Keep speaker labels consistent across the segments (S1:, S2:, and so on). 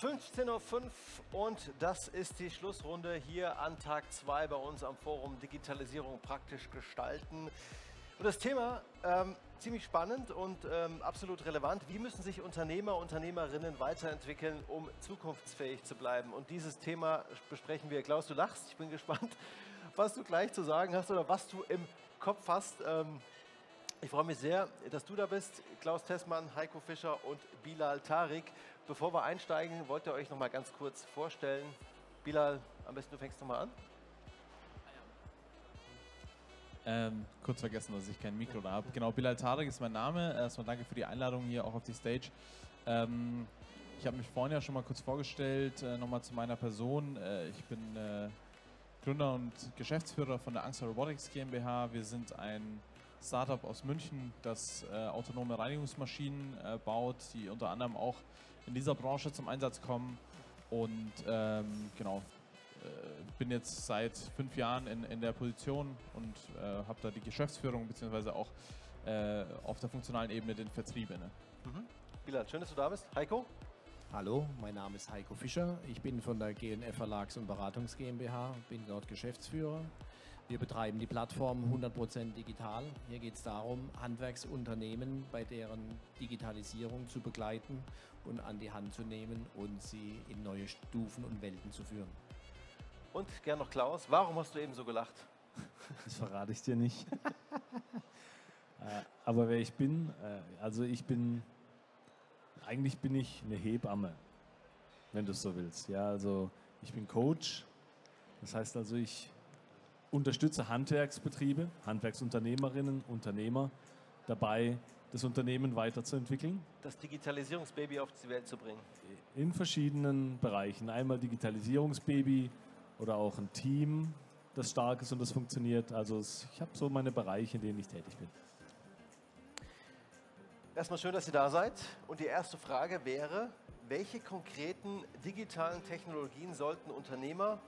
S1: 15.05 Uhr und das ist die Schlussrunde hier an Tag 2 bei uns am Forum Digitalisierung praktisch gestalten. Und das Thema ähm, ziemlich spannend und ähm, absolut relevant. Wie müssen sich Unternehmer, Unternehmerinnen weiterentwickeln, um zukunftsfähig zu bleiben? Und dieses Thema besprechen wir. Klaus, du lachst. Ich bin gespannt, was du gleich zu sagen hast oder was du im Kopf hast. Ähm, ich freue mich sehr, dass du da bist. Klaus Tessmann, Heiko Fischer und Bilal Tarik. Bevor wir einsteigen, wollt ihr euch noch mal ganz kurz vorstellen. Bilal, am besten du fängst noch mal an.
S2: Ähm, kurz vergessen, dass ich kein Mikro da habe. Genau, Bilal Tarek ist mein Name. Erstmal danke für die Einladung hier auch auf die Stage. Ähm, ich habe mich vorhin ja schon mal kurz vorgestellt, äh, nochmal zu meiner Person. Äh, ich bin äh, Gründer und Geschäftsführer von der Angster Robotics GmbH. Wir sind ein Startup aus München, das äh, autonome Reinigungsmaschinen äh, baut, die unter anderem auch in dieser Branche zum Einsatz kommen. Und ähm, genau, äh, bin jetzt seit fünf Jahren in, in der Position und äh, habe da die Geschäftsführung beziehungsweise auch äh, auf der funktionalen Ebene den Vertrieb inne.
S1: Mhm. Bilal, schön, dass du da bist. Heiko?
S3: Hallo, mein Name ist Heiko Fischer. Ich bin von der GNF Verlags- und Beratungs GmbH, bin dort Geschäftsführer. Wir betreiben die Plattform 100% digital. Hier geht es darum, Handwerksunternehmen bei deren Digitalisierung zu begleiten und an die Hand zu nehmen und sie in neue Stufen und Welten zu führen.
S1: Und gern noch Klaus, warum hast du eben so gelacht?
S4: Das verrate ich dir nicht. Äh, aber wer ich bin, äh, also ich bin, eigentlich bin ich eine Hebamme, wenn du es so willst. Ja, also ich bin Coach. Das heißt also, ich unterstütze Handwerksbetriebe, Handwerksunternehmerinnen, Unternehmer dabei, das Unternehmen weiterzuentwickeln.
S1: Das Digitalisierungsbaby auf die Welt zu bringen.
S4: In verschiedenen Bereichen. Einmal Digitalisierungsbaby oder auch ein Team, das stark ist und das funktioniert. Also ich habe so meine Bereiche, in denen ich tätig bin.
S1: Erstmal schön, dass ihr da seid. Und die erste Frage wäre, welche konkreten digitalen Technologien sollten Unternehmer,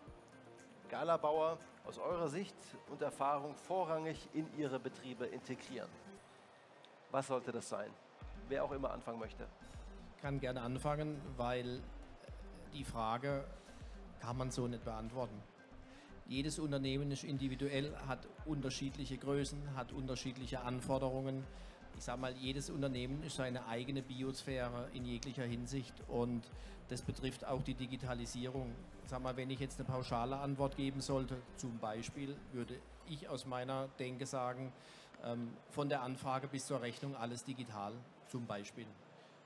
S1: Galabauer aus eurer Sicht und Erfahrung vorrangig in ihre Betriebe integrieren? Was sollte das sein? Wer auch immer anfangen möchte.
S3: Ich kann gerne anfangen, weil die Frage kann man so nicht beantworten. Jedes Unternehmen ist individuell, hat unterschiedliche Größen, hat unterschiedliche Anforderungen. Ich sage mal, jedes Unternehmen ist seine eigene Biosphäre in jeglicher Hinsicht und das betrifft auch die Digitalisierung. Sag mal, wenn ich jetzt eine pauschale Antwort geben sollte, zum Beispiel, würde ich aus meiner Denke sagen, ähm, von der Anfrage bis zur Rechnung alles digital, zum Beispiel.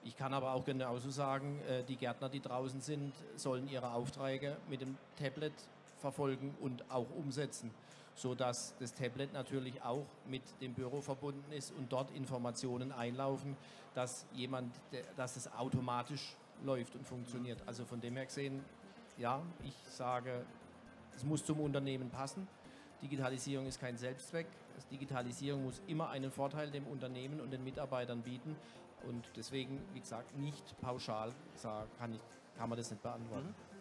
S3: Ich kann aber auch genauso sagen, äh, die Gärtner, die draußen sind, sollen ihre Aufträge mit dem Tablet verfolgen und auch umsetzen, sodass das Tablet natürlich auch mit dem Büro verbunden ist und dort Informationen einlaufen, dass jemand, dass es automatisch läuft und funktioniert. Also von dem her gesehen, ja, ich sage, es muss zum Unternehmen passen. Digitalisierung ist kein Selbstzweck. Digitalisierung muss immer einen Vorteil dem Unternehmen und den Mitarbeitern bieten. Und deswegen, wie gesagt, nicht pauschal kann, ich, kann man das nicht beantworten. Mhm.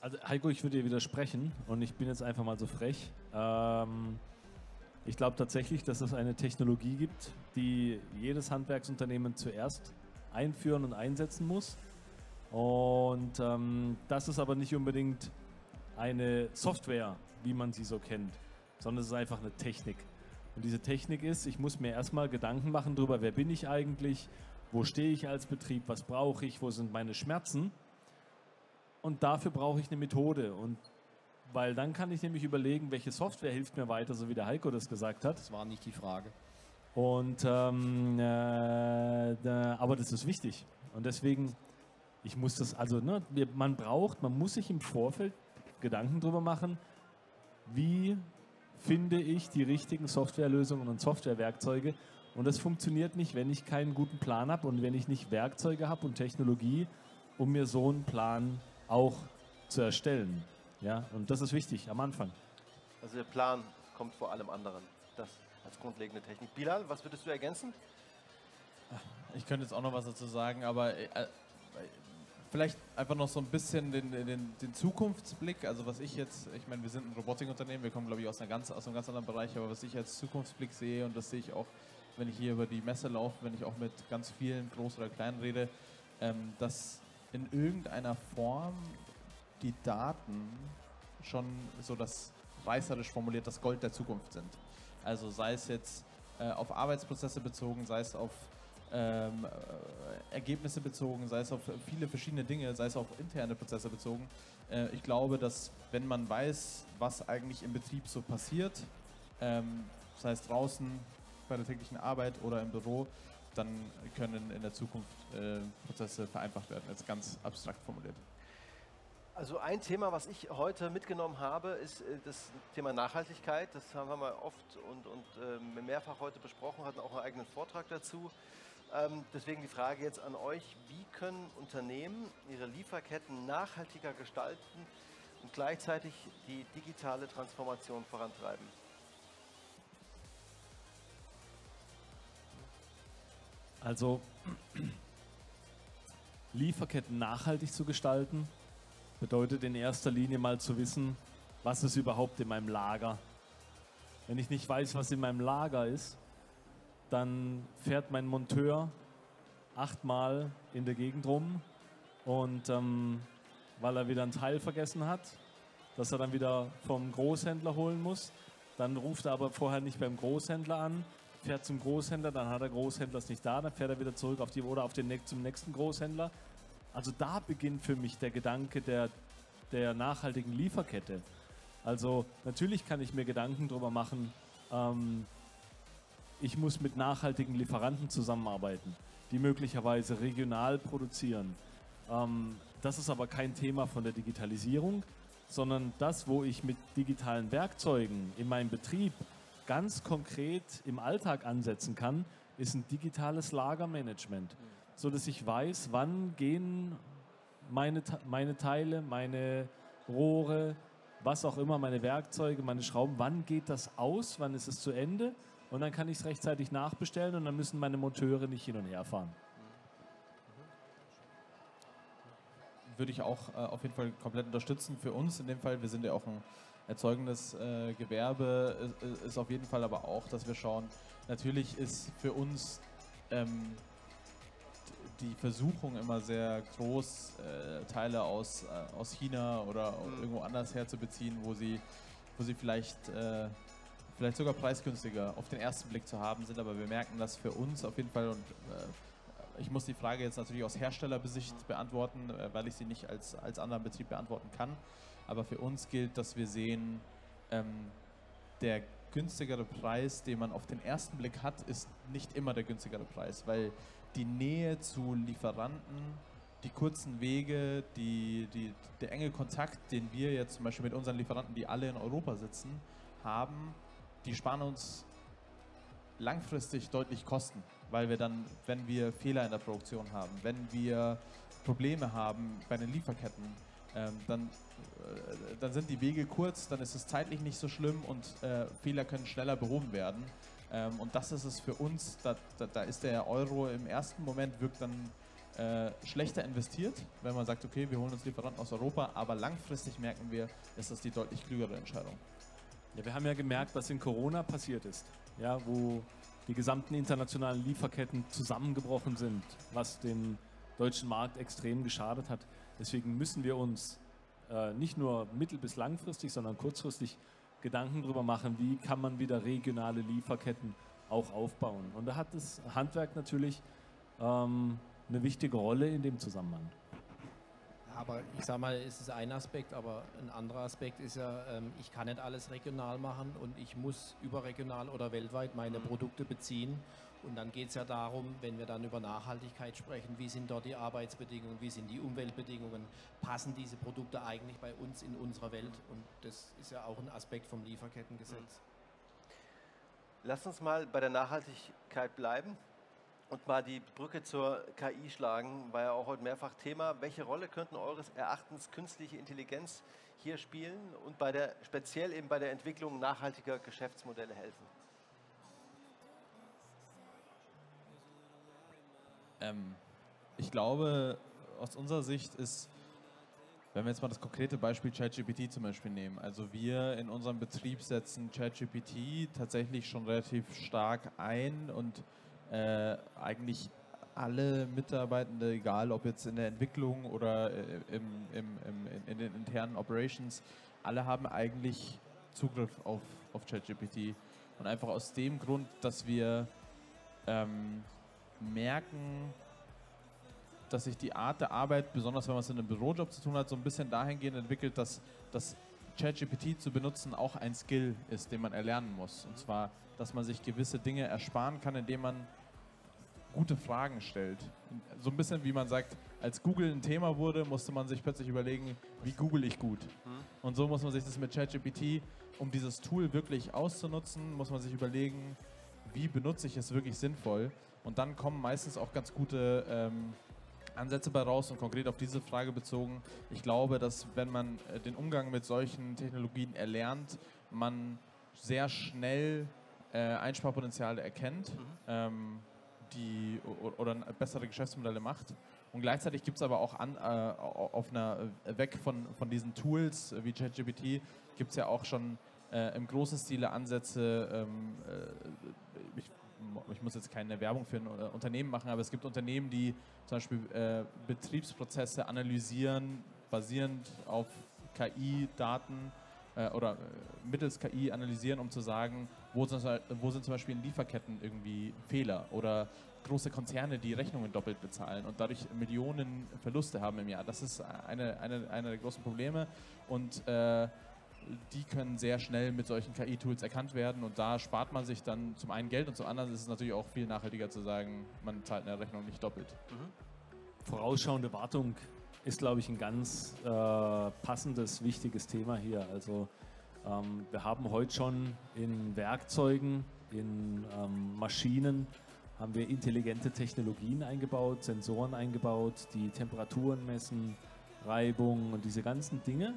S4: Also Heiko, ich würde dir widersprechen und ich bin jetzt einfach mal so frech. Ähm, ich glaube tatsächlich, dass es eine Technologie gibt, die jedes Handwerksunternehmen zuerst einführen und einsetzen muss. Und ähm, das ist aber nicht unbedingt eine Software, wie man sie so kennt, sondern es ist einfach eine Technik. Und diese Technik ist, ich muss mir erstmal Gedanken machen darüber, wer bin ich eigentlich, wo stehe ich als Betrieb, was brauche ich, wo sind meine Schmerzen. Und dafür brauche ich eine Methode. Und weil dann kann ich nämlich überlegen, welche Software hilft mir weiter, so wie der Heiko das gesagt hat.
S3: Das war nicht die Frage.
S4: Und ähm, äh, da, aber das ist wichtig. Und deswegen, ich muss das, also ne, man braucht, man muss sich im Vorfeld Gedanken darüber machen, wie finde ich die richtigen Softwarelösungen und Softwarewerkzeuge. Und das funktioniert nicht, wenn ich keinen guten Plan habe und wenn ich nicht Werkzeuge habe und Technologie, um mir so einen Plan auch zu erstellen. Ja, und das ist wichtig am Anfang.
S1: Also der Plan kommt vor allem anderen. Das als grundlegende Technik. Bilal, was würdest du ergänzen?
S2: Ich könnte jetzt auch noch was dazu sagen, aber äh, Vielleicht einfach noch so ein bisschen den, den, den, Zukunftsblick. Also was ich jetzt, ich meine, wir sind ein Robotikunternehmen, wir kommen glaube ich aus, einer ganz, aus einem ganz anderen Bereich, aber was ich als Zukunftsblick sehe und das sehe ich auch, wenn ich hier über die Messe laufe, wenn ich auch mit ganz vielen Groß oder Kleinen rede, ähm, dass in irgendeiner Form die Daten schon so das reißerisch formuliert das Gold der Zukunft sind. Also sei es jetzt äh, auf Arbeitsprozesse bezogen, sei es auf ähm, äh, Ergebnisse bezogen, sei es auf viele verschiedene Dinge, sei es auf interne Prozesse bezogen. Äh, ich glaube, dass wenn man weiß, was eigentlich im Betrieb so passiert, ähm, sei es draußen bei der täglichen Arbeit oder im Büro, dann können in der Zukunft äh, Prozesse vereinfacht werden, jetzt ganz abstrakt formuliert.
S1: Also ein Thema, was ich heute mitgenommen habe, ist äh, das Thema Nachhaltigkeit. Das haben wir oft und, und äh, mehrfach heute besprochen, hatten auch einen eigenen Vortrag dazu. Ähm, deswegen die Frage jetzt an euch, wie können Unternehmen ihre Lieferketten nachhaltiger gestalten und gleichzeitig die digitale Transformation vorantreiben?
S4: Also Lieferketten nachhaltig zu gestalten, bedeutet in erster Linie mal zu wissen, was ist überhaupt in meinem Lager. Wenn ich nicht weiß, was in meinem Lager ist, dann fährt mein Monteur achtmal in der Gegend rum und ähm, weil er wieder ein Teil vergessen hat, das er dann wieder vom Großhändler holen muss. Dann ruft er aber vorher nicht beim Großhändler an, fährt zum Großhändler, dann hat der Großhändler es nicht da, dann fährt er wieder zurück auf die oder auf den zum nächsten Großhändler. Also da beginnt für mich der Gedanke der, der nachhaltigen Lieferkette. Also natürlich kann ich mir Gedanken darüber machen, ähm, ich muss mit nachhaltigen Lieferanten zusammenarbeiten, die möglicherweise regional produzieren. Ähm, das ist aber kein Thema von der Digitalisierung, sondern das, wo ich mit digitalen Werkzeugen in meinem Betrieb ganz konkret im Alltag ansetzen kann, ist ein digitales Lagermanagement, so dass ich weiß, wann gehen meine, meine Teile, meine Rohre, was auch immer, meine Werkzeuge, meine Schrauben, wann geht das aus, wann ist es zu Ende und dann kann ich es rechtzeitig nachbestellen und dann müssen meine Monteure nicht hin und her fahren.
S2: Würde ich auch äh, auf jeden Fall komplett unterstützen. Für uns in dem Fall, wir sind ja auch ein erzeugendes äh, Gewerbe, ist, ist, auf jeden Fall aber auch, dass wir schauen, natürlich ist für uns ähm, die Versuchung immer sehr groß, äh, Teile aus, äh, aus China oder mhm. irgendwo anders herzubeziehen, wo sie, wo sie vielleicht äh, vielleicht sogar preisgünstiger auf den ersten Blick zu haben sind, aber wir merken das für uns auf jeden Fall und äh, ich muss die Frage jetzt natürlich aus Herstellerbesicht beantworten, äh, weil ich sie nicht als, als anderen Betrieb beantworten kann. Aber für uns gilt, dass wir sehen, ähm, der günstigere Preis, den man auf den ersten Blick hat, ist nicht immer der günstigere Preis, weil die Nähe zu Lieferanten, die kurzen Wege, die, die, der enge Kontakt, den wir jetzt zum Beispiel mit unseren Lieferanten, die alle in Europa sitzen, haben, die sparen uns langfristig deutlich Kosten, weil wir dann, wenn wir Fehler in der Produktion haben, wenn wir Probleme haben bei den Lieferketten, ähm, dann, äh, dann sind die Wege kurz, dann ist es zeitlich nicht so schlimm und äh, Fehler können schneller behoben werden. Ähm, und das ist es für uns, da, da, da, ist der Euro im ersten Moment wirkt dann äh, schlechter investiert, wenn man sagt, okay, wir holen uns Lieferanten aus Europa, aber langfristig merken wir, ist das die deutlich klügere Entscheidung.
S4: Ja, wir haben ja gemerkt, was in Corona passiert ist, ja, wo die gesamten internationalen Lieferketten zusammengebrochen sind, was den deutschen Markt extrem geschadet hat. Deswegen müssen wir uns äh, nicht nur mittel- bis langfristig, sondern kurzfristig Gedanken darüber machen, wie kann man wieder regionale Lieferketten auch aufbauen. Und da hat das Handwerk natürlich ähm, eine wichtige Rolle in dem Zusammenhang.
S3: Aber ich sage mal, es ist ein Aspekt, aber ein anderer Aspekt ist ja, ähm, ich kann nicht alles regional machen und ich muss überregional oder weltweit meine. Produkte beziehen. Und dann geht es ja darum, wenn wir dann über Nachhaltigkeit sprechen, wie sind dort die Arbeitsbedingungen, wie sind die Umweltbedingungen, passen diese Produkte eigentlich bei uns in unserer Welt? Und das ist ja auch ein Aspekt vom Lieferkettengesetz. Mhm.
S1: Lass uns mal bei der Nachhaltigkeit bleiben und mal die Brücke zur KI schlagen, war ja auch heute mehrfach Thema. Welche Rolle könnten eures Erachtens künstliche Intelligenz hier spielen und bei der, speziell eben bei der Entwicklung nachhaltiger Geschäftsmodelle helfen?
S2: Ähm, ich glaube, aus unserer Sicht ist, wenn wir jetzt mal das konkrete Beispiel ChatGPT zum Beispiel nehmen, also wir in unserem Betrieb setzen ChatGPT tatsächlich schon relativ stark ein und äh, eigentlich alle Mitarbeitende, egal ob jetzt in der Entwicklung oder äh, im, im, im, in den internen Operations, alle haben eigentlich Zugriff auf, auf ChatGPT. Und einfach aus dem Grund, dass wir ähm, merken, dass sich die Art der Arbeit, besonders wenn man es in einem Bürojob zu tun hat, so ein bisschen dahingehend entwickelt, dass das ChatGPT zu benutzen auch ein Skill ist, den man erlernen muss. Und zwar, dass man sich gewisse Dinge ersparen kann, indem man gute Fragen stellt. So ein bisschen wie man sagt, als Google ein Thema wurde, musste man sich plötzlich überlegen, wie google ich gut. Mhm. Und so muss man sich das mit ChatGPT, um dieses Tool wirklich auszunutzen, muss man sich überlegen, wie benutze ich es wirklich sinnvoll. Und dann kommen meistens auch ganz gute ähm, Ansätze bei raus und konkret auf diese Frage bezogen. Ich glaube, dass wenn man äh, den Umgang mit solchen Technologien erlernt, man sehr schnell äh, Einsparpotenziale erkennt. Mhm. Ähm, die oder bessere Geschäftsmodelle macht. Und gleichzeitig gibt es aber auch an, äh, auf einer äh, weg von, von diesen Tools wie ChatGPT gibt es ja auch schon äh, im großen Stile Ansätze. Ähm, äh, ich, ich, muss jetzt keine Werbung für ein äh, Unternehmen machen, aber es gibt Unternehmen, die zum Beispiel äh, Betriebsprozesse analysieren, basierend auf KI-Daten oder mittels KI analysieren, um zu sagen, wo sind, wo sind zum Beispiel in Lieferketten irgendwie Fehler oder große Konzerne, die Rechnungen doppelt bezahlen und dadurch Millionen Verluste haben im Jahr. Das ist eine, eine, eine der großen Probleme und äh, die können sehr schnell mit solchen KI-Tools erkannt werden und da spart man sich dann zum einen Geld und zum anderen ist es natürlich auch viel nachhaltiger zu sagen, man zahlt eine Rechnung nicht doppelt.
S4: Mhm. Vorausschauende Wartung ist, glaube ich, ein ganz äh, passendes, wichtiges Thema hier. Also ähm, wir haben heute schon in Werkzeugen, in ähm, Maschinen, haben wir intelligente Technologien eingebaut, Sensoren eingebaut, die Temperaturen messen, Reibung und diese ganzen Dinge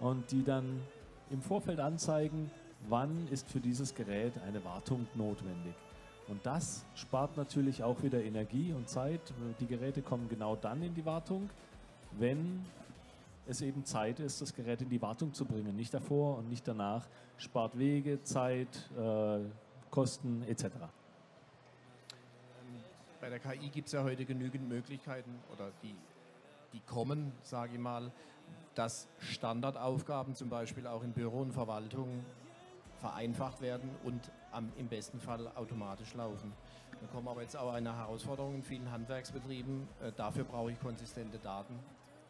S4: und die dann im Vorfeld anzeigen, wann ist für dieses Gerät eine Wartung notwendig. Und das spart natürlich auch wieder Energie und Zeit. Die Geräte kommen genau dann in die Wartung, wenn es eben Zeit ist, das Gerät in die Wartung zu bringen. Nicht davor und nicht danach. Spart Wege, Zeit, äh, Kosten etc. Ähm,
S3: bei der KI gibt es ja heute genügend Möglichkeiten oder die, die kommen, sage ich mal, dass Standardaufgaben zum Beispiel auch in Büro und Verwaltung vereinfacht werden und am, im besten Fall automatisch laufen. Da kommen aber jetzt auch eine Herausforderung in vielen Handwerksbetrieben. Äh, dafür brauche ich konsistente Daten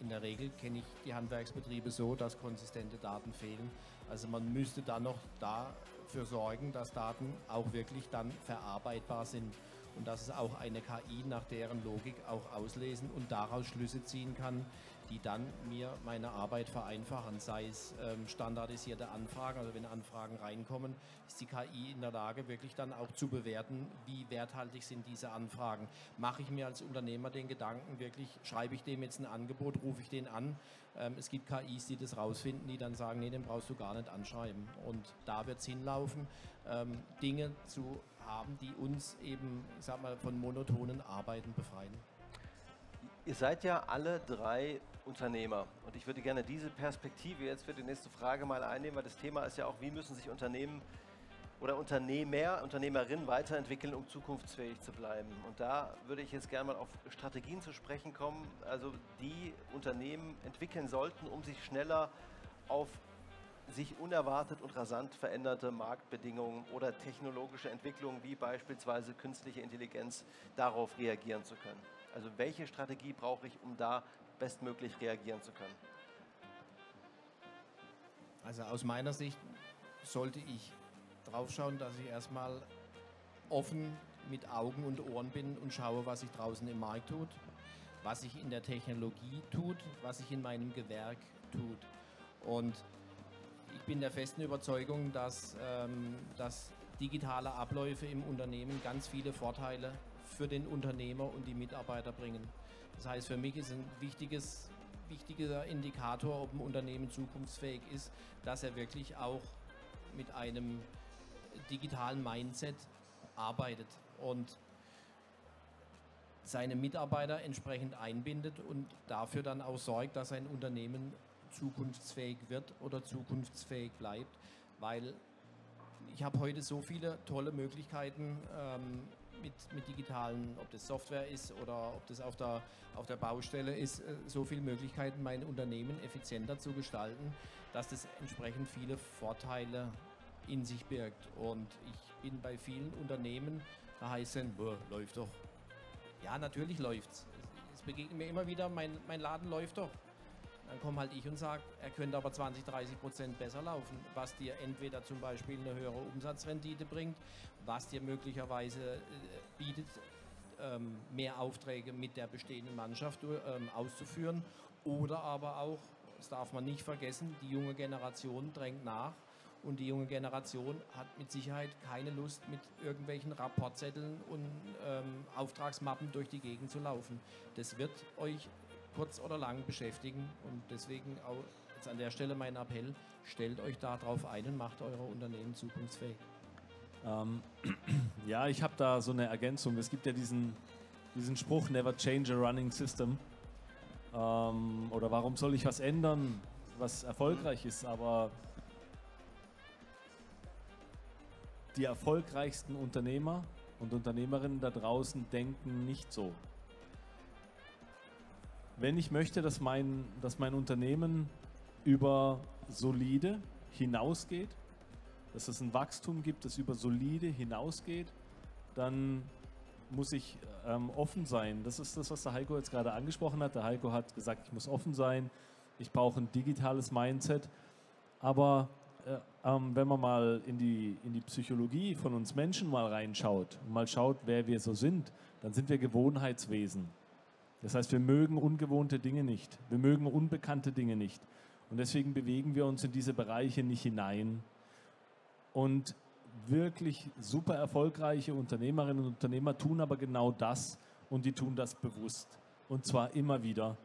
S3: in der Regel kenne ich die Handwerksbetriebe so, dass konsistente Daten fehlen. Also man müsste dann noch dafür sorgen, dass Daten auch wirklich dann verarbeitbar sind und dass es auch eine KI nach deren Logik auch auslesen und daraus Schlüsse ziehen kann, die dann mir meine Arbeit vereinfachen, sei es ähm, standardisierte Anfragen, also wenn Anfragen reinkommen, ist die KI in der Lage, wirklich dann auch zu bewerten, wie werthaltig sind diese Anfragen. Mache ich mir als Unternehmer den Gedanken, wirklich, schreibe ich dem jetzt ein Angebot, rufe ich den an. Ähm, es gibt KIs, die das rausfinden, die dann sagen, nee, den brauchst du gar nicht anschreiben. Und da wird es hinlaufen, ähm, Dinge zu haben, die uns eben, ich sag mal, von monotonen Arbeiten befreien.
S1: Ihr seid ja alle drei Unternehmer. Und ich würde gerne diese Perspektive jetzt für die nächste Frage mal einnehmen, weil das Thema ist ja auch, wie müssen sich Unternehmen oder Unternehmer, Unternehmerinnen weiterentwickeln, um zukunftsfähig zu bleiben. Und da würde ich jetzt gerne mal auf Strategien zu sprechen kommen, also die Unternehmen entwickeln sollten, um sich schneller auf sich unerwartet und rasant veränderte Marktbedingungen oder technologische Entwicklungen wie beispielsweise künstliche Intelligenz darauf reagieren zu können. Also welche Strategie brauche ich, um da bestmöglich reagieren zu können?
S3: Also aus meiner Sicht sollte ich drauf schauen, dass ich erstmal offen mit Augen und Ohren bin und schaue, was sich draußen im Markt tut, was sich in der Technologie tut, was sich in meinem Gewerk tut. Und ich bin der festen Überzeugung, dass, ähm, dass digitale Abläufe im Unternehmen ganz viele Vorteile für den Unternehmer und die Mitarbeiter bringen. Das heißt, für mich ist ein wichtiges, wichtiger Indikator, ob ein Unternehmen zukunftsfähig ist, dass er wirklich auch mit einem digitalen Mindset arbeitet und seine Mitarbeiter entsprechend einbindet und dafür dann auch sorgt, dass ein Unternehmen zukunftsfähig wird oder zukunftsfähig bleibt, weil ich habe heute so viele tolle Möglichkeiten, ähm, mit, mit digitalen, ob das Software ist oder ob das auf der, auf der Baustelle ist, äh, so viele Möglichkeiten, mein Unternehmen effizienter zu gestalten, dass das entsprechend viele Vorteile in sich birgt. Und ich bin bei vielen Unternehmen, da heißen, boah, läuft doch. Ja, natürlich läuft's. Es begegnet mir immer wieder, mein, mein Laden läuft doch. Dann komme halt ich und sage, er könnte aber 20, 30 Prozent besser laufen, was dir entweder zum Beispiel eine höhere Umsatzrendite bringt, was dir möglicherweise äh, bietet, ähm, mehr Aufträge mit der bestehenden Mannschaft ähm, auszuführen oder aber auch, das darf man nicht vergessen, die junge Generation drängt nach und die junge Generation hat mit Sicherheit keine Lust, mit irgendwelchen Rapportzetteln und ähm, Auftragsmappen durch die Gegend zu laufen. Das wird euch kurz oder lang beschäftigen. Und deswegen auch jetzt an der Stelle mein Appell, stellt euch darauf ein und macht eure Unternehmen zukunftsfähig.
S4: Ähm, ja, ich habe da so eine Ergänzung. Es gibt ja diesen, diesen Spruch, never change a running system. Ähm, oder warum soll ich was ändern, was erfolgreich ist? Aber die erfolgreichsten Unternehmer und Unternehmerinnen da draußen denken nicht so wenn ich möchte, dass mein, dass mein Unternehmen über solide hinausgeht, dass es ein Wachstum gibt, das über solide hinausgeht, dann muss ich ähm, offen sein. Das ist das, was der Heiko jetzt gerade angesprochen hat. Der Heiko hat gesagt, ich muss offen sein, ich brauche ein digitales Mindset. Aber äh, ähm, wenn man mal in die, in die Psychologie von uns Menschen mal reinschaut und mal schaut, wer wir so sind, dann sind wir Gewohnheitswesen. Das heißt, wir mögen ungewohnte Dinge nicht. Wir mögen unbekannte Dinge nicht. Und deswegen bewegen wir uns in diese Bereiche nicht hinein. Und wirklich super erfolgreiche Unternehmerinnen und Unternehmer tun aber genau das und die tun das bewusst. Und zwar immer wieder.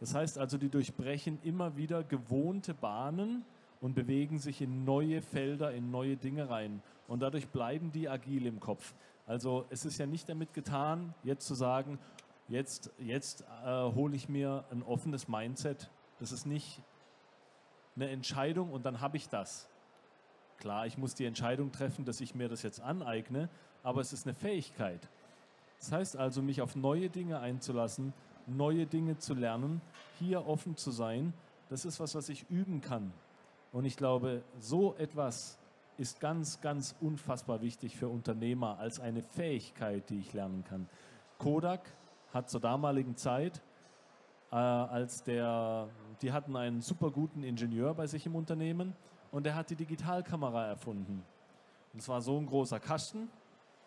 S4: Das heißt also, die durchbrechen immer wieder gewohnte Bahnen und bewegen sich in neue Felder, in neue Dinge rein. Und dadurch bleiben die agil im Kopf. Also es ist ja nicht damit getan, jetzt zu sagen, Jetzt, jetzt äh, hole ich mir ein offenes Mindset. Das ist nicht eine Entscheidung und dann habe ich das. Klar, ich muss die Entscheidung treffen, dass ich mir das jetzt aneigne, aber es ist eine Fähigkeit. Das heißt also, mich auf neue Dinge einzulassen, neue Dinge zu lernen, hier offen zu sein, das ist was, was ich üben kann. Und ich glaube, so etwas ist ganz, ganz unfassbar wichtig für Unternehmer als eine Fähigkeit, die ich lernen kann. Kodak hat zur damaligen Zeit, äh, als der, die hatten einen super guten Ingenieur bei sich im Unternehmen und der hat die Digitalkamera erfunden. Und es war so ein großer Kasten,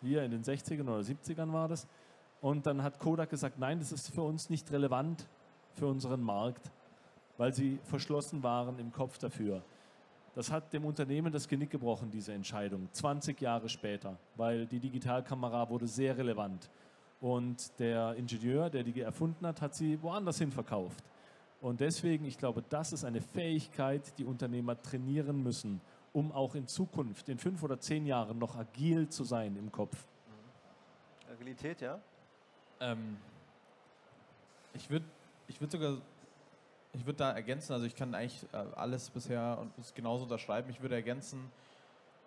S4: hier in den 60ern oder 70ern war das. Und dann hat Kodak gesagt, nein, das ist für uns nicht relevant für unseren Markt, weil sie verschlossen waren im Kopf dafür. Das hat dem Unternehmen das Genick gebrochen, diese Entscheidung, 20 Jahre später, weil die Digitalkamera wurde sehr relevant. Und der Ingenieur, der die erfunden hat, hat sie woanders hin verkauft. Und deswegen, ich glaube, das ist eine Fähigkeit, die Unternehmer trainieren müssen, um auch in Zukunft, in fünf oder zehn Jahren noch agil zu sein im Kopf.
S1: Agilität, ja?
S2: Ähm, ich würde ich würd sogar, ich würde da ergänzen, also ich kann eigentlich äh, alles bisher und genauso unterschreiben. Ich würde ergänzen,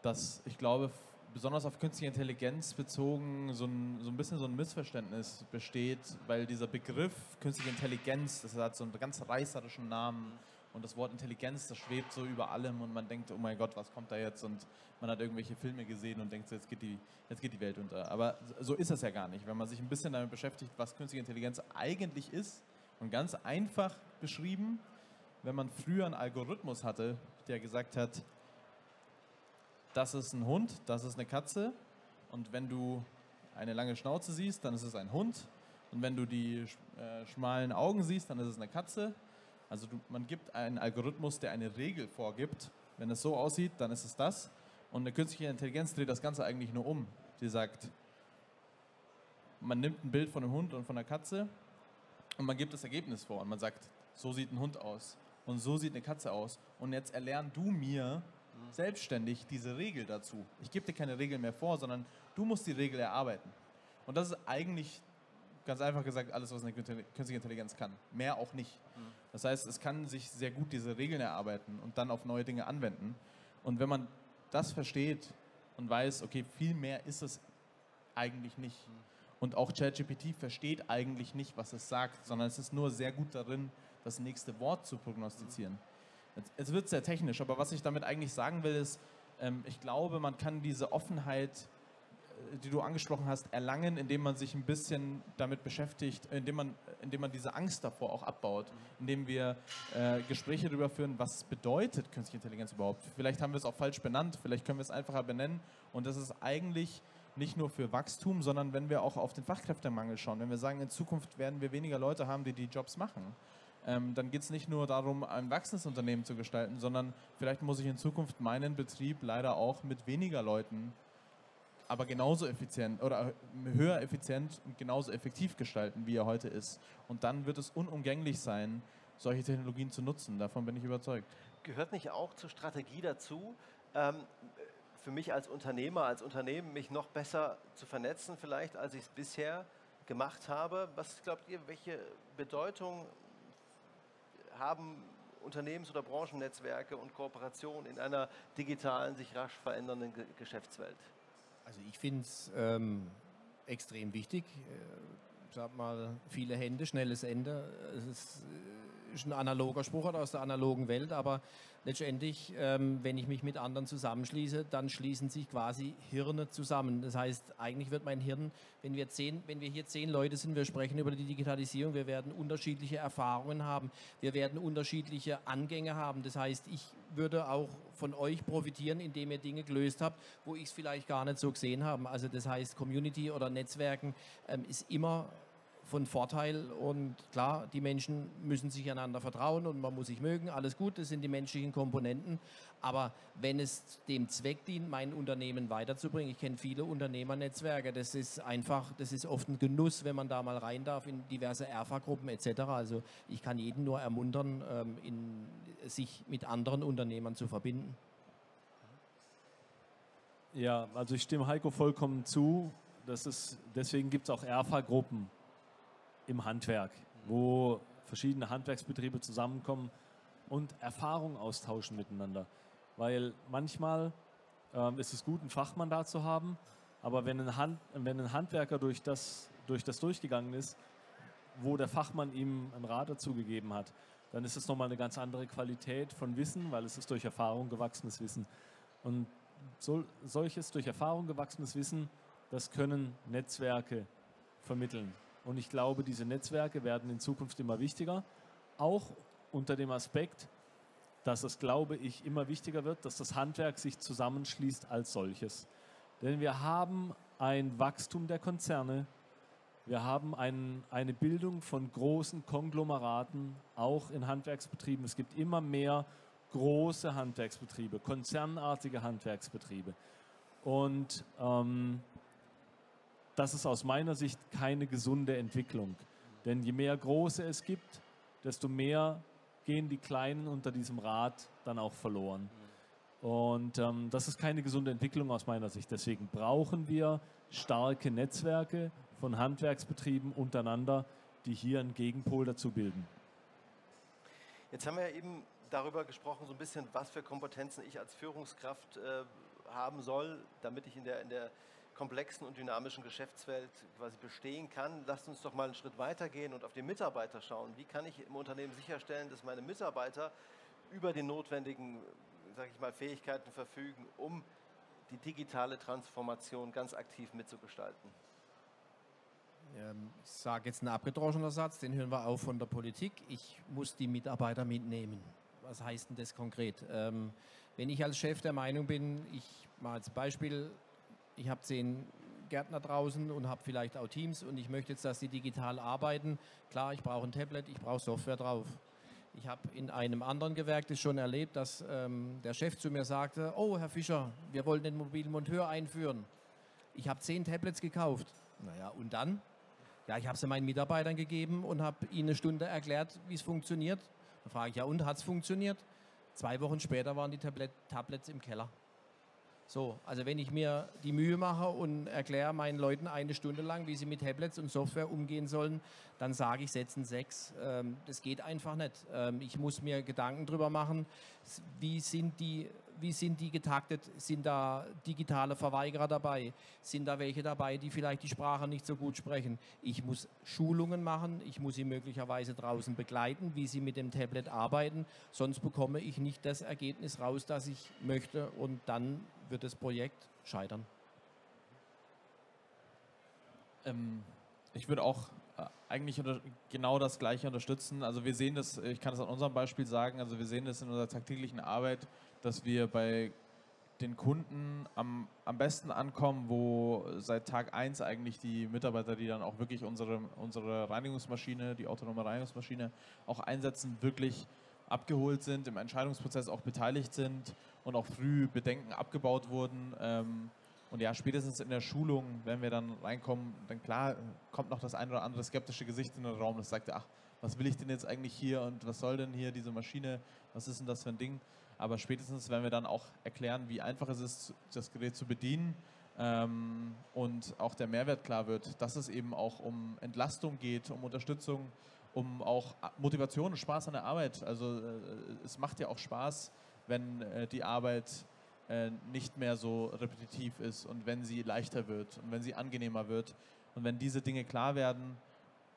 S2: dass ich glaube, besonders auf künstliche Intelligenz bezogen so ein, so ein bisschen so ein Missverständnis besteht, weil dieser Begriff künstliche Intelligenz, das hat so einen ganz reißerischen Namen und das Wort Intelligenz, das schwebt so über allem und man denkt, oh mein Gott, was kommt da jetzt? Und man hat irgendwelche Filme gesehen und denkt, jetzt geht die, jetzt geht die Welt unter. Aber so ist das ja gar nicht. Wenn man sich ein bisschen damit beschäftigt, was künstliche Intelligenz eigentlich ist und ganz einfach beschrieben, wenn man früher einen Algorithmus hatte, der gesagt hat, das ist ein Hund, das ist eine Katze. Und wenn du eine lange Schnauze siehst, dann ist es ein Hund. Und wenn du die äh, schmalen Augen siehst, dann ist es eine Katze. Also du, man gibt einen Algorithmus, der eine Regel vorgibt. Wenn es so aussieht, dann ist es das. Und eine künstliche Intelligenz dreht das Ganze eigentlich nur um. Die sagt, man nimmt ein Bild von einem Hund und von einer Katze und man gibt das Ergebnis vor und man sagt, so sieht ein Hund aus und so sieht eine Katze aus. Und jetzt erlern du mir, selbstständig diese Regel dazu. Ich gebe dir keine Regel mehr vor, sondern du musst die Regel erarbeiten. Und das ist eigentlich, ganz einfach gesagt, alles, was eine künstliche Intelligenz kann. Mehr auch nicht. Das heißt, es kann sich sehr gut diese Regeln erarbeiten und dann auf neue Dinge anwenden. Und wenn man das versteht und weiß, okay, viel mehr ist es eigentlich nicht. Und auch ChatGPT versteht eigentlich nicht, was es sagt, sondern es ist nur sehr gut darin, das nächste Wort zu prognostizieren. Es wird sehr technisch, aber was ich damit eigentlich sagen will, ist, ähm, ich glaube, man kann diese Offenheit, äh, die du angesprochen hast, erlangen, indem man sich ein bisschen damit beschäftigt, indem man, indem man diese Angst davor auch abbaut, indem wir äh, Gespräche darüber führen, was bedeutet künstliche Intelligenz überhaupt. Vielleicht haben wir es auch falsch benannt, vielleicht können wir es einfacher benennen und das ist eigentlich nicht nur für Wachstum, sondern wenn wir auch auf den Fachkräftemangel schauen, wenn wir sagen, in Zukunft werden wir weniger Leute haben, die die Jobs machen, ähm, dann geht es nicht nur darum, ein wachsendes Unternehmen zu gestalten, sondern vielleicht muss ich in Zukunft meinen Betrieb leider auch mit weniger Leuten, aber genauso effizient oder höher effizient und genauso effektiv gestalten, wie er heute ist. Und dann wird es unumgänglich sein, solche Technologien zu nutzen. Davon bin ich überzeugt.
S1: Gehört nicht auch zur Strategie dazu, ähm, für mich als Unternehmer, als Unternehmen, mich noch besser zu vernetzen, vielleicht, als ich es bisher gemacht habe? Was glaubt ihr, welche Bedeutung haben Unternehmens- oder Branchennetzwerke und Kooperationen in einer digitalen, sich rasch verändernden Ge Geschäftswelt?
S3: Also ich finde es ähm, extrem wichtig. Äh, sag mal, viele Hände, schnelles Ende. Es ist, äh, ist ein analoger Spruch aus der analogen Welt, aber letztendlich, ähm, wenn ich mich mit anderen zusammenschließe, dann schließen sich quasi Hirne zusammen. Das heißt, eigentlich wird mein Hirn, wenn wir, zehn, wenn wir hier zehn Leute sind, wir sprechen über die Digitalisierung, wir werden unterschiedliche Erfahrungen haben, wir werden unterschiedliche Angänge haben. Das heißt, ich würde auch von euch profitieren, indem ihr Dinge gelöst habt, wo ich es vielleicht gar nicht so gesehen habe. Also das heißt, Community oder Netzwerken ähm, ist immer von Vorteil. Und klar, die Menschen müssen sich einander vertrauen und man muss sich mögen. Alles gut, das sind die menschlichen Komponenten. Aber wenn es dem Zweck dient, mein Unternehmen weiterzubringen, ich kenne viele Unternehmernetzwerke, das ist einfach, das ist oft ein Genuss, wenn man da mal rein darf in diverse ERFA-Gruppen etc. Also ich kann jeden nur ermuntern, ähm, in, sich mit anderen Unternehmern zu verbinden.
S4: Ja, also ich stimme Heiko vollkommen zu. Das ist, deswegen gibt es auch ERFA-Gruppen im Handwerk, wo verschiedene Handwerksbetriebe zusammenkommen und Erfahrung austauschen miteinander. Weil manchmal ähm, ist es gut, einen Fachmann da zu haben, aber wenn ein, Hand, wenn ein Handwerker durch das, durch das durchgegangen ist, wo der Fachmann ihm einen Rat dazu gegeben hat, dann ist es nochmal eine ganz andere Qualität von Wissen, weil es ist durch Erfahrung gewachsenes Wissen. Und so, solches durch Erfahrung gewachsenes Wissen, das können Netzwerke vermitteln. Und ich glaube, diese Netzwerke werden in Zukunft immer wichtiger, auch unter dem Aspekt, dass es, glaube ich, immer wichtiger wird, dass das Handwerk sich zusammenschließt als solches. Denn wir haben ein Wachstum der Konzerne, wir haben ein, eine Bildung von großen Konglomeraten, auch in Handwerksbetrieben. Es gibt immer mehr große Handwerksbetriebe, konzernartige Handwerksbetriebe. Und ähm, das ist aus meiner Sicht keine gesunde Entwicklung. Denn je mehr große es gibt, desto mehr gehen die Kleinen unter diesem Rad dann auch verloren. Und ähm, das ist keine gesunde Entwicklung aus meiner Sicht. Deswegen brauchen wir starke Netzwerke von Handwerksbetrieben untereinander, die hier einen Gegenpol dazu bilden.
S1: Jetzt haben wir ja eben darüber gesprochen, so ein bisschen, was für Kompetenzen ich als Führungskraft äh, haben soll, damit ich in der, in der komplexen und dynamischen Geschäftswelt quasi bestehen kann. Lasst uns doch mal einen Schritt weiter gehen und auf die Mitarbeiter schauen. Wie kann ich im Unternehmen sicherstellen, dass meine Mitarbeiter über die notwendigen, sage ich mal, Fähigkeiten verfügen, um die digitale Transformation ganz aktiv mitzugestalten?
S3: Ähm, ich sage jetzt einen abgedroschener Satz, den hören wir auch von der Politik. Ich muss die Mitarbeiter mitnehmen. Was heißt denn das konkret? Ähm, wenn ich als Chef der Meinung bin, ich mal als Beispiel, ich habe zehn Gärtner draußen und habe vielleicht auch Teams und ich möchte jetzt, dass sie digital arbeiten. Klar, ich brauche ein Tablet, ich brauche Software drauf. Ich habe in einem anderen Gewerk das schon erlebt, dass ähm, der Chef zu mir sagte, oh Herr Fischer, wir wollen den mobilen Monteur einführen. Ich habe zehn Tablets gekauft. Naja, und dann? Ja, ich habe sie meinen Mitarbeitern gegeben und habe ihnen eine Stunde erklärt, wie es funktioniert. Dann frage ich, ja und, hat es funktioniert? Zwei Wochen später waren die Tablet Tablets im Keller. So, also wenn ich mir die Mühe mache und erkläre meinen Leuten eine Stunde lang, wie sie mit Tablets und Software umgehen sollen, dann sage ich, setzen sechs. Ähm, das geht einfach nicht. Ähm, ich muss mir Gedanken darüber machen, wie sind die wie sind die getaktet? Sind da digitale Verweigerer dabei? Sind da welche dabei, die vielleicht die Sprache nicht so gut sprechen? Ich muss Schulungen machen, ich muss sie möglicherweise draußen begleiten, wie sie mit dem Tablet arbeiten, sonst bekomme ich nicht das Ergebnis raus, das ich möchte und dann wird das Projekt scheitern.
S2: Ähm, ich würde auch äh, eigentlich genau das Gleiche unterstützen. Also wir sehen das, ich kann das an unserem Beispiel sagen, also wir sehen das in unserer tagtäglichen Arbeit, dass wir bei den Kunden am, am besten ankommen, wo seit Tag 1 eigentlich die Mitarbeiter, die dann auch wirklich unsere, unsere Reinigungsmaschine, die autonome Reinigungsmaschine auch einsetzen, wirklich abgeholt sind, im Entscheidungsprozess auch beteiligt sind und auch früh Bedenken abgebaut wurden. Ähm, und ja, spätestens in der Schulung, wenn wir dann reinkommen, dann klar kommt noch das ein oder andere skeptische Gesicht in den Raum, das sagt, ach, was will ich denn jetzt eigentlich hier und was soll denn hier diese Maschine, was ist denn das für ein Ding? Aber spätestens, wenn wir dann auch erklären, wie einfach es ist, das Gerät zu bedienen ähm, und auch der Mehrwert klar wird, dass es eben auch um Entlastung geht, um Unterstützung, um auch Motivation und Spaß an der Arbeit. Also äh, es macht ja auch Spaß, wenn äh, die Arbeit äh, nicht mehr so repetitiv ist und wenn sie leichter wird und wenn sie angenehmer wird und wenn diese Dinge klar werden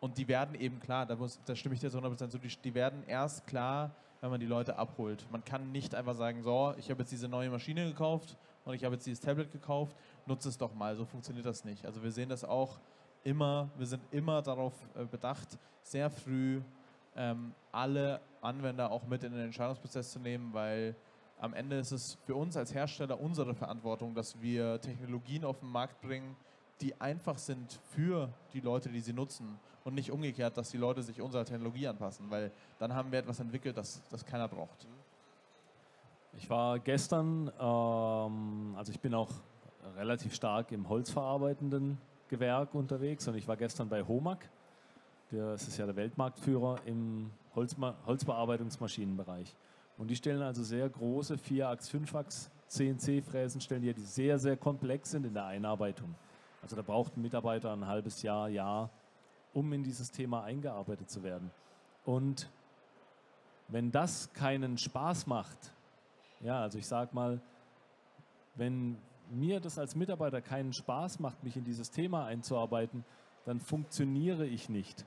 S2: und die werden eben klar, da, muss, da stimme ich dir zu 100% zu, die, die werden erst klar, wenn man die Leute abholt. Man kann nicht einfach sagen, so, ich habe jetzt diese neue Maschine gekauft und ich habe jetzt dieses Tablet gekauft, nutze es doch mal. So funktioniert das nicht. Also wir sehen das auch immer, wir sind immer darauf äh, bedacht, sehr früh ähm, alle Anwender auch mit in den Entscheidungsprozess zu nehmen, weil am Ende ist es für uns als Hersteller unsere Verantwortung, dass wir Technologien auf den Markt bringen, die einfach sind für die Leute, die sie nutzen und nicht umgekehrt, dass die Leute sich unserer Technologie anpassen, weil dann haben wir etwas entwickelt, das, das keiner braucht.
S4: Ich war gestern, ähm, also ich bin auch relativ stark im holzverarbeitenden Gewerk unterwegs und ich war gestern bei Homag. Das ist ja der Weltmarktführer im Holzbearbeitungsmaschinenbereich. Und die stellen also sehr große 4-Achs, 5-Achs CNC-Fräsen, stellen die, die sehr, sehr komplex sind in der Einarbeitung. Also da braucht ein Mitarbeiter ein halbes Jahr, Jahr, um in dieses Thema eingearbeitet zu werden. Und wenn das keinen Spaß macht, ja, also ich sage mal, wenn mir das als Mitarbeiter keinen Spaß macht, mich in dieses Thema einzuarbeiten, dann funktioniere ich nicht.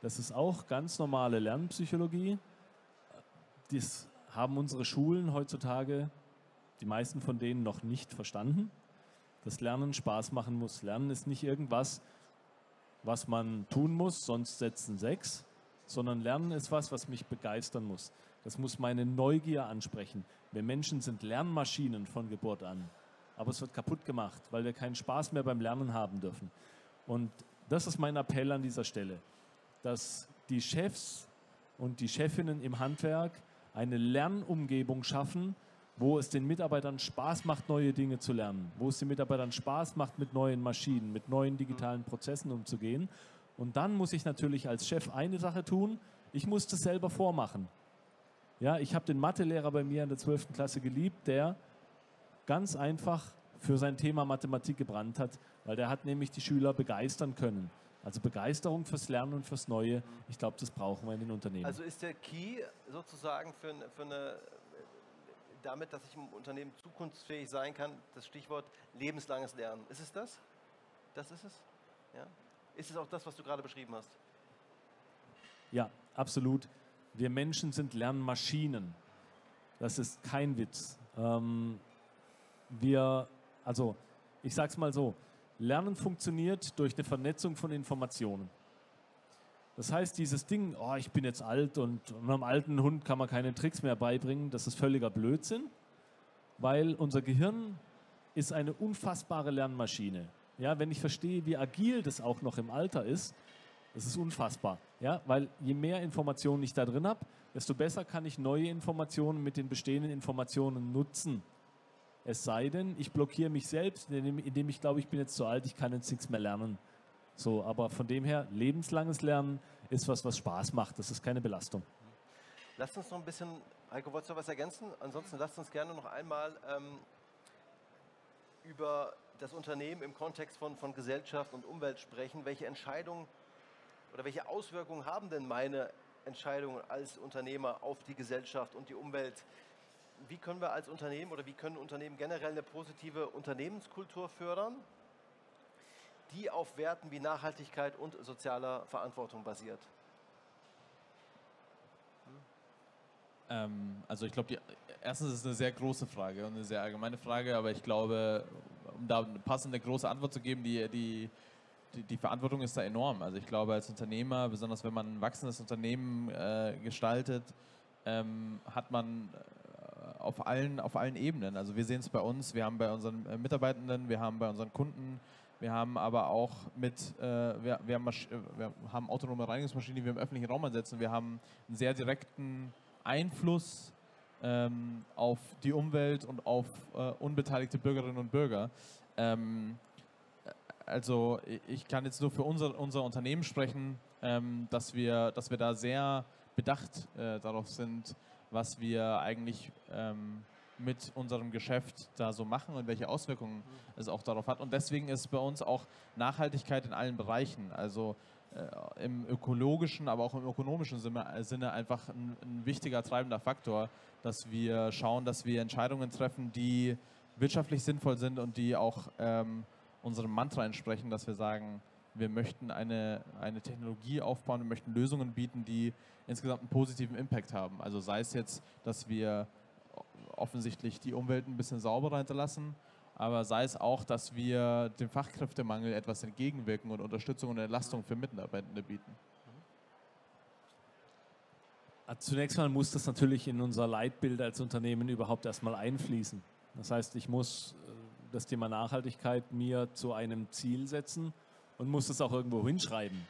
S4: Das ist auch ganz normale Lernpsychologie. Das haben unsere Schulen heutzutage, die meisten von denen noch nicht verstanden, dass Lernen Spaß machen muss. Lernen ist nicht irgendwas, was man tun muss, sonst setzen sechs, sondern Lernen ist was, was mich begeistern muss. Das muss meine Neugier ansprechen. Wir Menschen sind Lernmaschinen von Geburt an, aber es wird kaputt gemacht, weil wir keinen Spaß mehr beim Lernen haben dürfen. Und das ist mein Appell an dieser Stelle, dass die Chefs und die Chefinnen im Handwerk eine Lernumgebung schaffen, wo es den Mitarbeitern Spaß macht, neue Dinge zu lernen, wo es den Mitarbeitern Spaß macht, mit neuen Maschinen, mit neuen digitalen Prozessen umzugehen. Und dann muss ich natürlich als Chef eine Sache tun, ich muss das selber vormachen. Ja, ich habe den Mathelehrer bei mir in der 12. Klasse geliebt, der ganz einfach für sein Thema Mathematik gebrannt hat, weil der hat nämlich die Schüler begeistern können. Also Begeisterung fürs Lernen und fürs Neue, ich glaube, das brauchen wir in den Unternehmen.
S1: Also ist der Key sozusagen für, für eine, damit, dass ich im Unternehmen zukunftsfähig sein kann, das Stichwort lebenslanges Lernen. Ist es das? Das ist es? Ja? Ist es auch das, was du gerade beschrieben hast?
S4: Ja, absolut. Wir Menschen sind Lernmaschinen. Das ist kein Witz. Ähm, wir, also ich sage es mal so, Lernen funktioniert durch eine Vernetzung von Informationen. Das heißt, dieses Ding, oh, ich bin jetzt alt und einem alten Hund kann man keine Tricks mehr beibringen, das ist völliger Blödsinn, weil unser Gehirn ist eine unfassbare Lernmaschine. Ja, wenn ich verstehe, wie agil das auch noch im Alter ist, das ist unfassbar. Ja, weil je mehr Informationen ich da drin habe, desto besser kann ich neue Informationen mit den bestehenden Informationen nutzen. Es sei denn, ich blockiere mich selbst, indem, indem ich glaube, ich bin jetzt zu alt, ich kann jetzt nichts mehr lernen. So, aber von dem her, lebenslanges Lernen ist was, was Spaß macht. Das ist keine Belastung.
S1: Lasst uns noch ein bisschen, Heiko, wolltest du was ergänzen? Ansonsten lasst uns gerne noch einmal ähm, über das Unternehmen im Kontext von, von Gesellschaft und Umwelt sprechen. Welche Entscheidungen oder welche Auswirkungen haben denn meine Entscheidungen als Unternehmer auf die Gesellschaft und die Umwelt? Wie können wir als Unternehmen oder wie können Unternehmen generell eine positive Unternehmenskultur fördern, die auf Werten wie Nachhaltigkeit und sozialer Verantwortung basiert?
S2: Ähm, also ich glaube, erstens ist es eine sehr große Frage und eine sehr allgemeine Frage, aber ich glaube, um da eine passende große Antwort zu geben, die, die, die, die Verantwortung ist da enorm. Also ich glaube, als Unternehmer, besonders wenn man ein wachsendes Unternehmen äh, gestaltet, ähm, hat man auf allen, auf allen Ebenen. Also wir sehen es bei uns, wir haben bei unseren äh, Mitarbeitenden, wir haben bei unseren Kunden, wir haben aber auch mit, äh, wir, wir, haben wir, haben autonome Reinigungsmaschinen, die wir im öffentlichen Raum einsetzen. Wir haben einen sehr direkten Einfluss ähm, auf die Umwelt und auf äh, unbeteiligte Bürgerinnen und Bürger. Ähm, also ich kann jetzt nur für unser, unser Unternehmen sprechen, ähm, dass, wir, dass wir da sehr bedacht äh, darauf sind, was wir eigentlich ähm, mit unserem Geschäft da so machen und welche Auswirkungen es auch darauf hat. Und deswegen ist bei uns auch Nachhaltigkeit in allen Bereichen. Also äh, im ökologischen, aber auch im ökonomischen Sinne, einfach ein, ein, wichtiger treibender Faktor, dass wir schauen, dass wir Entscheidungen treffen, die wirtschaftlich sinnvoll sind und die auch ähm, unserem Mantra entsprechen, dass wir sagen, wir möchten eine, eine Technologie aufbauen, wir möchten Lösungen bieten, die insgesamt einen positiven Impact haben. Also sei es jetzt, dass wir offensichtlich die Umwelt ein bisschen sauberer hinterlassen, aber sei es auch, dass wir dem Fachkräftemangel etwas entgegenwirken und Unterstützung und Entlastung für Mitarbeitende bieten.
S4: Ah, zunächst mal muss das natürlich in unser Leitbild als Unternehmen überhaupt erstmal einfließen. Das heißt, ich muss äh, das Thema Nachhaltigkeit mir zu einem Ziel setzen und muss es auch irgendwo hinschreiben.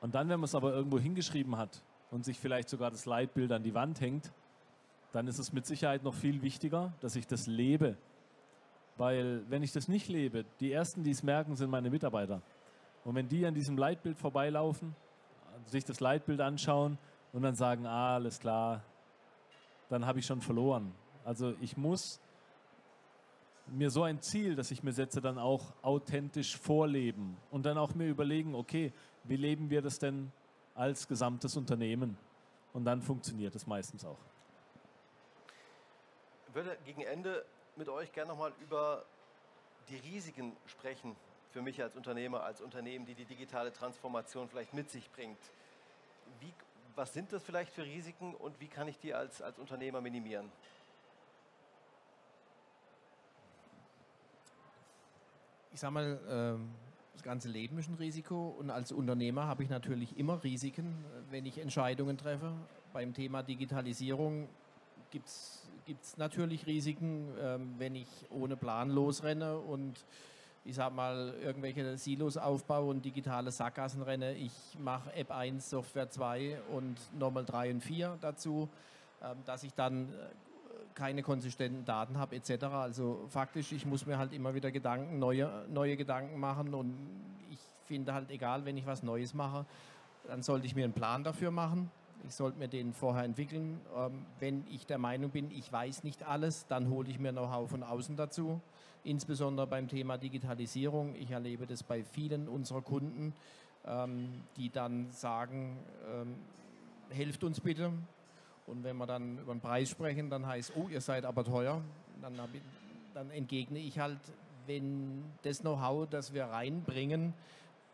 S4: Und dann, wenn man es aber irgendwo hingeschrieben hat und sich vielleicht sogar das Leitbild an die Wand hängt, dann ist es mit Sicherheit noch viel wichtiger, dass ich das lebe weil wenn ich das nicht lebe, die Ersten, die es merken, sind meine Mitarbeiter. Und wenn die an diesem Leitbild vorbeilaufen, sich das Leitbild anschauen und dann sagen, ah, alles klar, dann habe ich schon verloren. Also ich muss mir so ein Ziel, das ich mir setze, dann auch authentisch vorleben und dann auch mir überlegen, okay, wie leben wir das denn als gesamtes Unternehmen? Und dann funktioniert es meistens auch.
S1: Ich würde gegen Ende mit euch gerne nochmal über die Risiken sprechen für mich als Unternehmer, als Unternehmen, die die digitale Transformation vielleicht mit sich bringt. Wie, was sind das vielleicht für Risiken und wie kann ich die als, als Unternehmer minimieren?
S3: Ich sage mal, ähm, das ganze Leben ist ein Risiko und als Unternehmer habe ich natürlich immer Risiken, wenn ich Entscheidungen treffe. Beim Thema Digitalisierung gibt es natürlich Risiken, ähm, wenn ich ohne Plan losrenne und ich sag mal, irgendwelche Silos aufbaue und digitale Sackgassen renne. Ich mache App 1, Software 2 und nochmal 3 und 4 dazu, ähm, dass ich dann äh, keine konsistenten Daten habe etc. Also faktisch, ich muss mir halt immer wieder Gedanken, neue, neue Gedanken machen und ich finde halt egal, wenn ich was Neues mache, dann sollte ich mir einen Plan dafür machen ich sollte mir den vorher entwickeln. Ähm, wenn ich der Meinung bin, ich weiß nicht alles, dann hole ich mir Know-how von außen dazu. Insbesondere beim Thema Digitalisierung. Ich erlebe das bei vielen unserer Kunden, ähm, die dann sagen, ähm, helft uns bitte. Und wenn wir dann über den Preis sprechen, dann heißt, oh, ihr seid aber teuer. Dann, dann entgegne ich halt, wenn das Know-how, das wir reinbringen,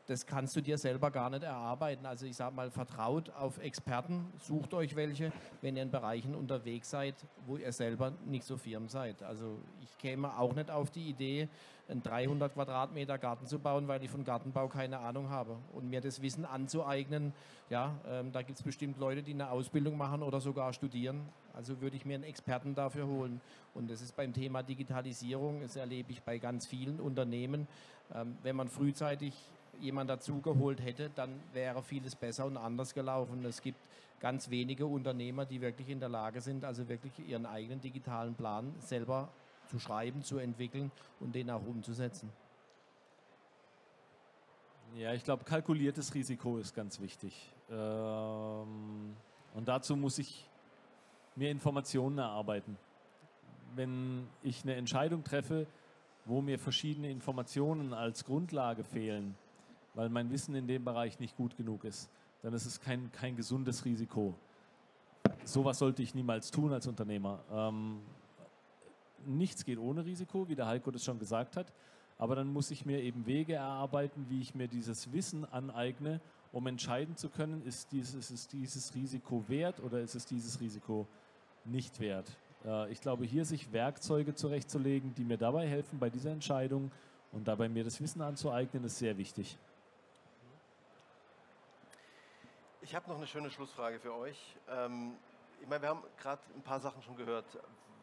S3: das kannst du dir selber gar nicht erarbeiten. Also ich sage mal, vertraut auf Experten, sucht euch welche, wenn ihr in Bereichen unterwegs seid, wo ihr selber nicht so firm seid. Also ich käme auch nicht auf die Idee, einen 300 Quadratmeter Garten zu bauen, weil ich von Gartenbau keine Ahnung habe. Und mir das Wissen anzueignen, ja, ähm, da gibt es bestimmt Leute, die eine Ausbildung machen oder sogar studieren. Also würde ich mir einen Experten dafür holen. Und das ist beim Thema Digitalisierung, das erlebe ich bei ganz vielen Unternehmen. Ähm, wenn man frühzeitig jemand dazugeholt hätte, dann wäre vieles besser und anders gelaufen. Es gibt ganz wenige Unternehmer, die wirklich in der Lage sind, also wirklich ihren eigenen digitalen Plan selber zu schreiben, zu entwickeln und den auch umzusetzen.
S4: Ja, ich glaube, kalkuliertes Risiko ist ganz wichtig. Ähm, und dazu muss ich mir Informationen erarbeiten. Wenn ich eine Entscheidung treffe, wo mir verschiedene Informationen als Grundlage fehlen, weil mein Wissen in dem Bereich nicht gut genug ist, dann ist es kein, kein gesundes Risiko. sowas sollte ich niemals tun als Unternehmer. Ähm, nichts geht ohne Risiko, wie der Heiko das schon gesagt hat. Aber dann muss ich mir eben Wege erarbeiten, wie ich mir dieses Wissen aneigne, um entscheiden zu können, ist dieses, ist dieses Risiko wert oder ist es dieses Risiko nicht wert. Äh, ich glaube, hier sich Werkzeuge zurechtzulegen, die mir dabei helfen bei dieser Entscheidung und dabei mir das Wissen anzueignen, ist sehr wichtig.
S1: Ich habe noch eine schöne Schlussfrage für euch. Ähm, ich meine, wir haben gerade ein paar Sachen schon gehört.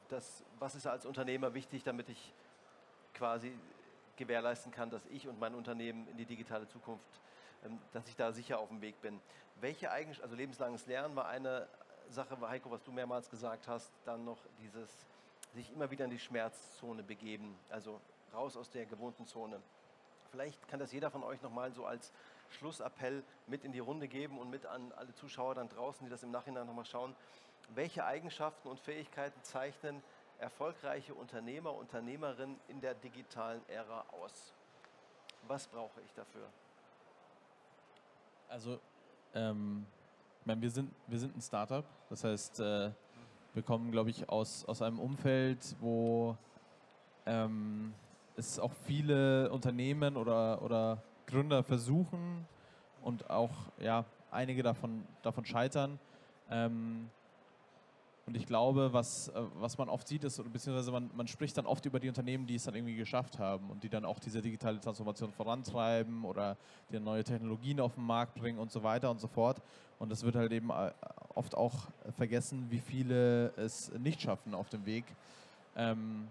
S1: Das, was ist als Unternehmer wichtig, damit ich quasi gewährleisten kann, dass ich und mein Unternehmen in die digitale Zukunft, ähm, dass ich da sicher auf dem Weg bin. Welche Eigenschaften, also lebenslanges Lernen war eine Sache, Heiko, was du mehrmals gesagt hast, dann noch dieses sich immer wieder in die Schmerzzone begeben, also raus aus der gewohnten Zone. Vielleicht kann das jeder von euch nochmal so als Schlussappell mit in die Runde geben und mit an alle Zuschauer dann draußen, die das im Nachhinein nochmal schauen. Welche Eigenschaften und Fähigkeiten zeichnen erfolgreiche Unternehmer, Unternehmerinnen in der digitalen Ära aus? Was brauche ich dafür?
S2: Also, ähm, ich meine, wir sind, wir sind ein Startup, das heißt, äh, wir kommen, glaube ich, aus, aus einem Umfeld, wo ähm, es auch viele Unternehmen oder, oder Gründer versuchen und auch ja, einige davon, davon scheitern. Ähm, und ich glaube, was, äh, was man oft sieht, ist, beziehungsweise man, man spricht dann oft über die Unternehmen, die es dann irgendwie geschafft haben und die dann auch diese digitale Transformation vorantreiben oder die neue Technologien auf den Markt bringen und so weiter und so fort. Und es wird halt eben äh, oft auch vergessen, wie viele es nicht schaffen auf dem Weg. Ähm,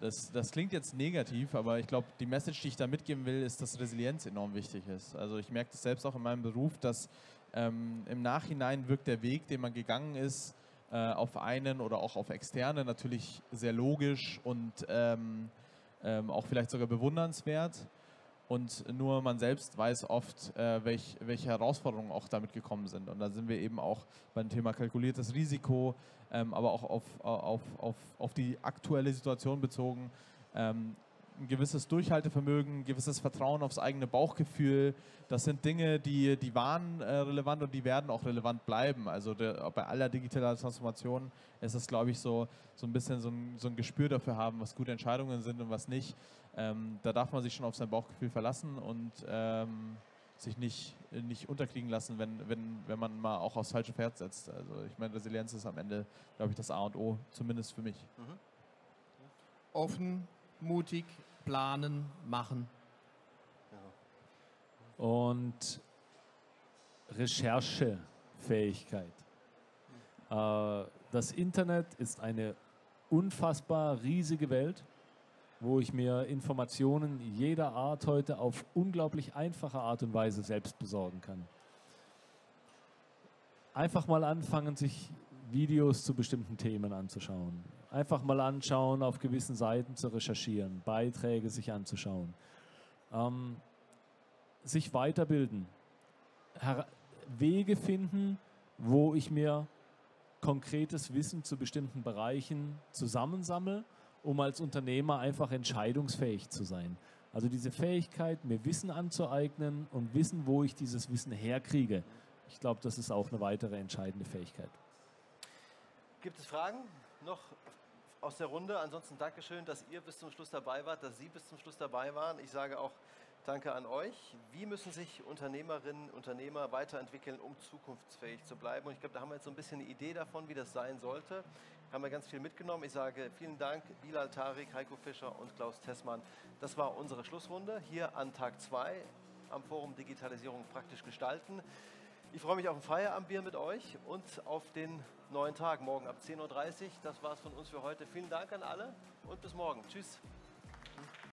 S2: das, das klingt jetzt negativ, aber ich glaube, die Message, die ich da mitgeben will, ist, dass Resilienz enorm wichtig ist. Also ich merke das selbst auch in meinem Beruf, dass ähm, im Nachhinein wirkt der Weg, den man gegangen ist, äh, auf einen oder auch auf externe natürlich sehr logisch und ähm, ähm, auch vielleicht sogar bewundernswert. Und nur man selbst weiß oft, äh, welch, welche Herausforderungen auch damit gekommen sind. Und da sind wir eben auch beim Thema kalkuliertes Risiko, ähm, aber auch auf, auf, auf, auf die aktuelle Situation bezogen. Ähm, ein gewisses Durchhaltevermögen, ein gewisses Vertrauen aufs eigene Bauchgefühl. Das sind Dinge, die, die waren äh, relevant und die werden auch relevant bleiben. Also der, bei aller digitaler Transformation ist es, glaube ich, so, so ein bisschen so ein, so ein Gespür dafür haben, was gute Entscheidungen sind und was nicht. Ähm, da darf man sich schon auf sein Bauchgefühl verlassen und ähm, sich nicht, nicht unterkriegen lassen, wenn, wenn, wenn man mal auch aufs falsche Pferd setzt. Also ich meine, Resilienz ist am Ende, glaube ich, das A und O, zumindest für mich. Mhm.
S3: Offen, mutig, planen, machen.
S4: Und Recherchefähigkeit. Äh, das Internet ist eine unfassbar riesige Welt, wo ich mir Informationen jeder Art heute auf unglaublich einfache Art und Weise selbst besorgen kann. Einfach mal anfangen, sich Videos zu bestimmten Themen anzuschauen. Einfach mal anschauen, auf gewissen Seiten zu recherchieren, Beiträge sich anzuschauen. Ähm, sich weiterbilden. Wege finden, wo ich mir konkretes Wissen zu bestimmten Bereichen zusammensammle, um als Unternehmer einfach entscheidungsfähig zu sein. Also diese Fähigkeit, mir Wissen anzueignen und wissen, wo ich dieses Wissen herkriege. Ich glaube, das ist auch eine weitere entscheidende Fähigkeit.
S1: Gibt es Fragen noch aus der Runde? Ansonsten Dankeschön, dass ihr bis zum Schluss dabei wart, dass Sie bis zum Schluss dabei waren. Ich sage auch Danke an euch. Wie müssen sich Unternehmerinnen, Unternehmer weiterentwickeln, um zukunftsfähig zu bleiben? Und ich glaube, da haben wir jetzt so ein bisschen eine Idee davon, wie das sein sollte. Haben wir ganz viel mitgenommen. Ich sage vielen Dank, Bilal Tarik, Heiko Fischer und Klaus Tessmann. Das war unsere Schlussrunde hier an Tag 2 am Forum Digitalisierung praktisch gestalten. Ich freue mich auf ein Feierabendbier mit euch und auf den neuen Tag morgen ab 10.30 Uhr. Das war es von uns für heute. Vielen Dank an alle und bis morgen. Tschüss.